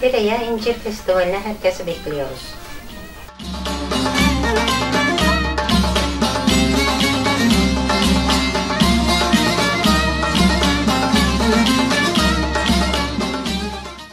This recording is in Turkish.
Pire'ye incir festivaline herkesi bekliyoruz.